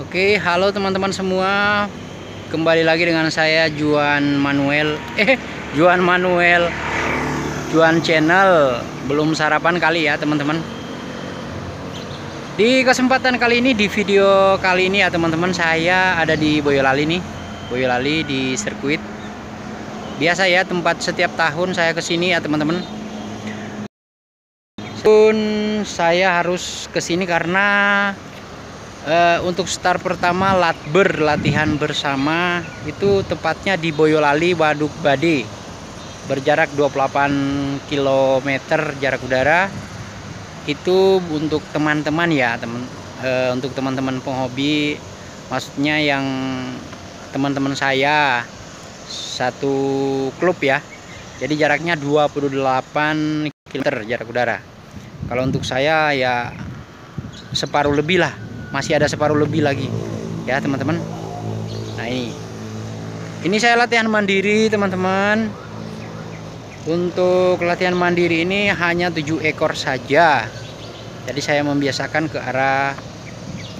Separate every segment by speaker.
Speaker 1: Oke, halo teman-teman semua. Kembali lagi dengan saya Juan Manuel. Eh, Juan Manuel. Juan Channel. Belum sarapan kali ya, teman-teman. Di kesempatan kali ini di video kali ini ya, teman-teman, saya ada di Boyolali nih. Boyolali di sirkuit. Biasa ya tempat setiap tahun saya ke sini ya, teman-teman. Pun saya harus ke sini karena uh, untuk start pertama latber latihan bersama. Itu tepatnya di Boyolali Waduk Bade. Berjarak 28 km jarak udara. Itu untuk teman-teman ya teman uh, untuk teman-teman penghobi. Maksudnya yang teman-teman saya satu klub ya. Jadi jaraknya 28 km jarak udara. Kalau untuk saya ya separuh lebih lah masih ada separuh lebih lagi. Ya teman-teman. Nah ini. Ini saya latihan mandiri teman-teman. Untuk latihan mandiri ini hanya tujuh ekor saja. Jadi saya membiasakan ke arah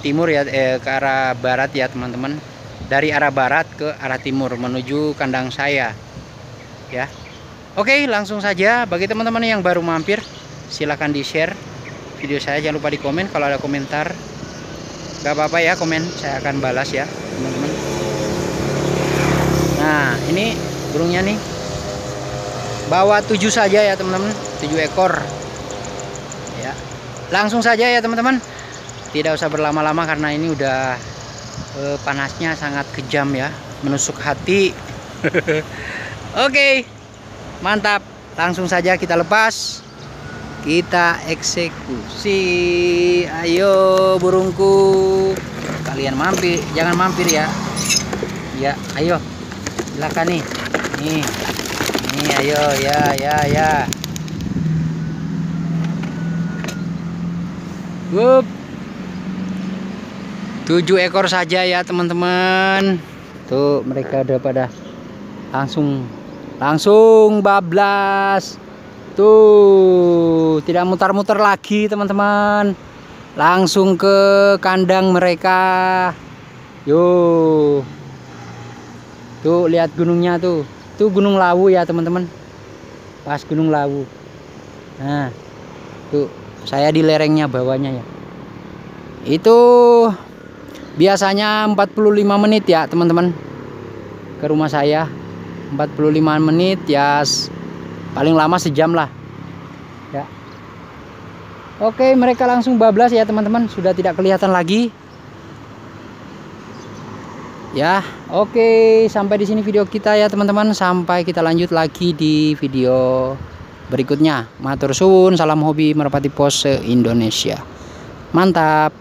Speaker 1: timur ya eh, ke arah barat ya teman-teman. Dari arah barat ke arah timur menuju kandang saya. Ya. Oke langsung saja. Bagi teman-teman yang baru mampir silahkan di share video saya. Jangan lupa di komen kalau ada komentar gak apa-apa ya komen. Saya akan balas ya teman-teman. Nah ini burungnya nih. Bawa tujuh saja ya teman-teman. Tujuh ekor. Ya. Langsung saja ya teman-teman. Tidak usah berlama-lama karena ini udah eh, panasnya sangat kejam ya. Menusuk hati. Oke. Mantap. Langsung saja kita lepas kita eksekusi. Ayo burungku. Kalian mampir jangan mampir ya. Ya ayo. Silakan nih. Nih. Nih ayo. Ya ya ya. Wup. tujuh ekor saja ya teman-teman. Tuh mereka udah pada langsung langsung bablas Tuh, tidak mutar-mutar lagi teman-teman. Langsung ke kandang mereka. Yo. Tuh, lihat gunungnya tuh. Tuh Gunung Lawu ya, teman-teman. Pas Gunung Lawu. Nah, tuh saya di lerengnya bawahnya ya. Itu biasanya 45 menit ya, teman-teman. Ke rumah saya. 45 menit ya paling lama sejam lah. Ya. Oke mereka langsung bablas ya teman-teman. Sudah tidak kelihatan lagi. Ya. Oke sampai di sini video kita ya teman-teman. Sampai kita lanjut lagi di video berikutnya. Matur suwun salam hobi merpati pose Indonesia mantap